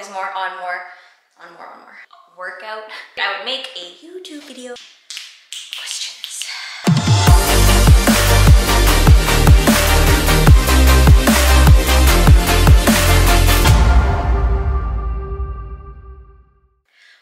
focus more on more, on more, on more workout. I would make a YouTube video. Questions.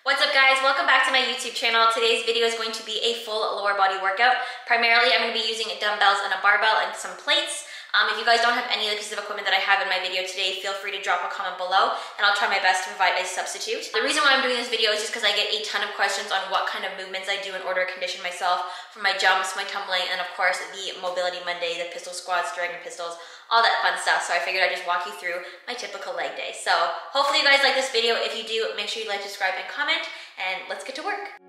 What's up guys? Welcome back to my YouTube channel. Today's video is going to be a full lower body workout. Primarily, I'm going to be using dumbbells and a barbell and some plates. Um, if you guys don't have any of the pieces of equipment that I have in my video today, feel free to drop a comment below and I'll try my best to provide a substitute. The reason why I'm doing this video is just because I get a ton of questions on what kind of movements I do in order to condition myself for my jumps, my tumbling, and of course the Mobility Monday, the pistol squats, dragon pistols, all that fun stuff. So I figured I'd just walk you through my typical leg day. So hopefully you guys like this video. If you do, make sure you like, subscribe, and comment, and let's get to work.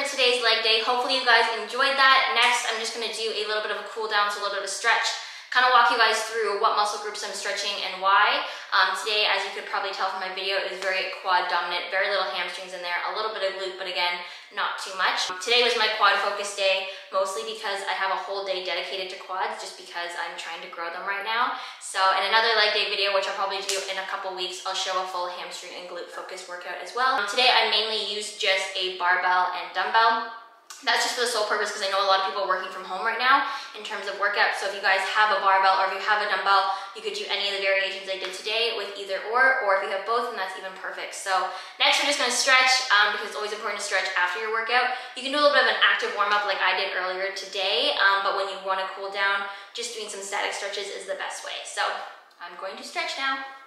Today's leg day. Hopefully you guys enjoyed that. Next, I'm just gonna do a little bit of a cool down, so a little bit of a stretch kind of walk you guys through what muscle groups I'm stretching and why. Um, today, as you could probably tell from my video, is very quad dominant, very little hamstrings in there, a little bit of glute, but again, not too much. Today was my quad focus day, mostly because I have a whole day dedicated to quads, just because I'm trying to grow them right now. So in another leg day video, which I'll probably do in a couple weeks, I'll show a full hamstring and glute focus workout as well. Today, I mainly use just a barbell and dumbbell. That's just for the sole purpose because I know a lot of people are working from home right now in terms of workout. So if you guys have a barbell or if you have a dumbbell, you could do any of the variations I did today with either or, or if you have both, then that's even perfect. So next we're just gonna stretch um, because it's always important to stretch after your workout. You can do a little bit of an active warm up like I did earlier today, um, but when you wanna cool down, just doing some static stretches is the best way. So I'm going to stretch now.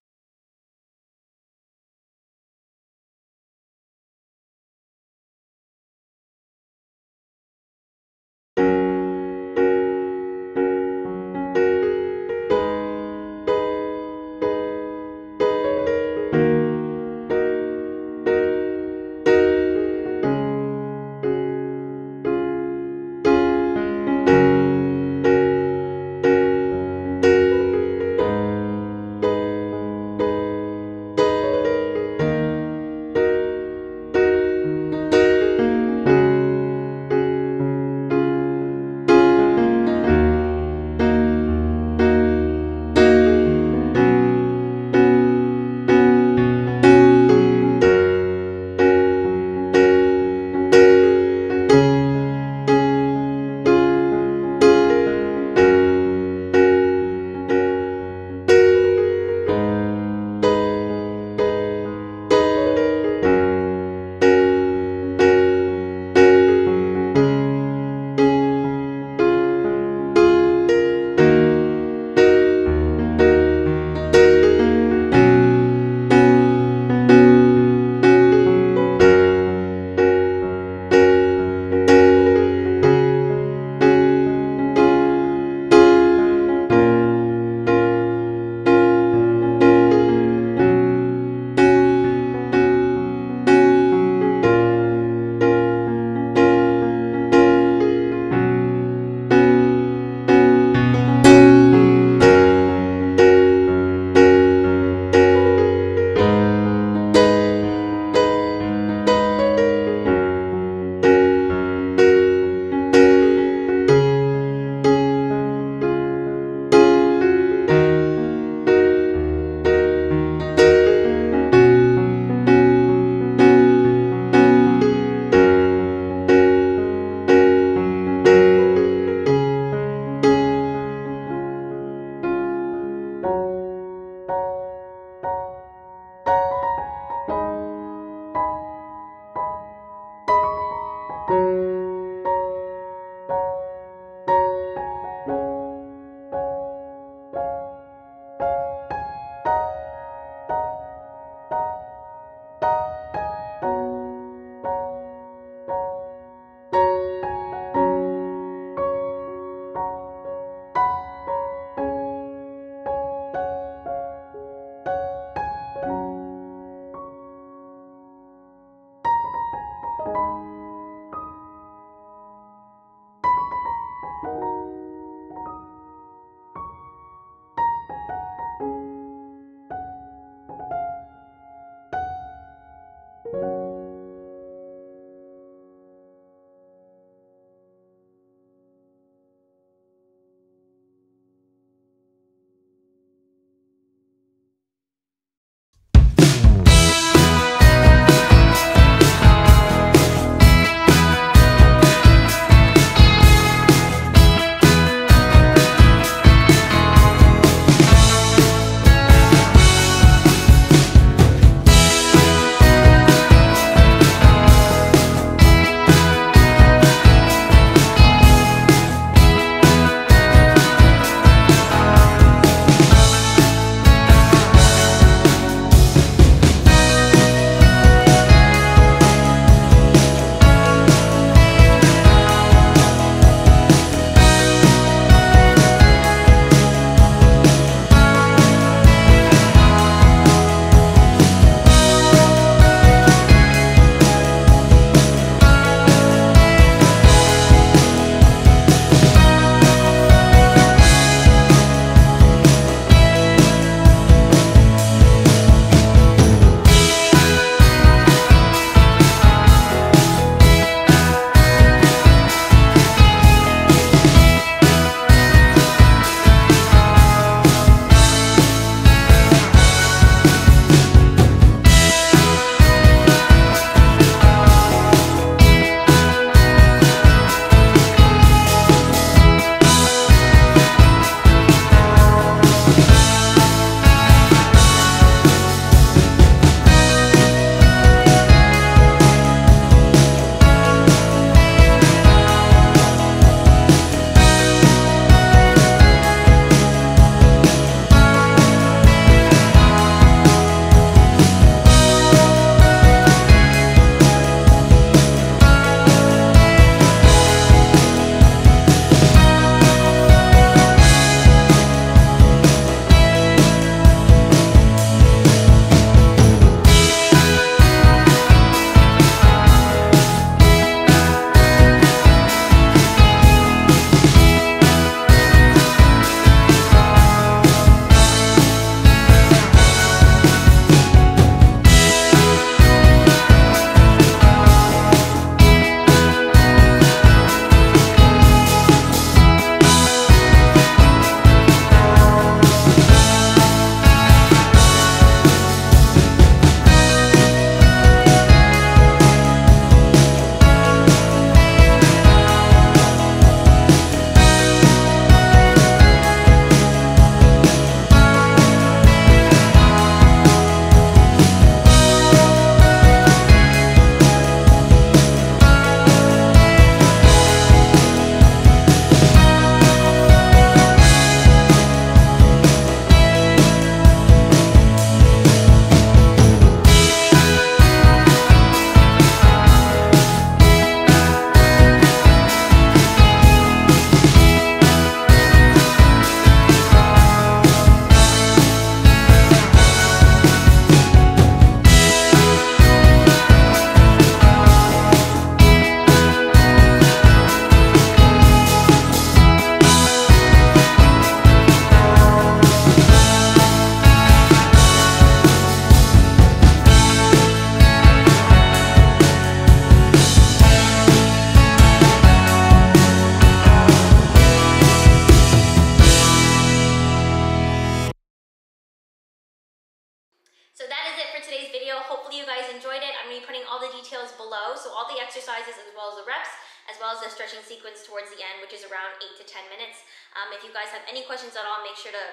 Today's video. Hopefully you guys enjoyed it. I'm gonna be putting all the details below. So all the exercises as well as the reps, as well as the stretching sequence towards the end, which is around eight to 10 minutes. Um, if you guys have any questions at all, make sure to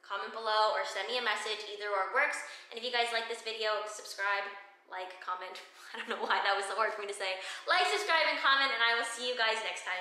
comment below or send me a message, either or works. And if you guys like this video, subscribe, like, comment. I don't know why that was so hard for me to say. Like, subscribe, and comment, and I will see you guys next time.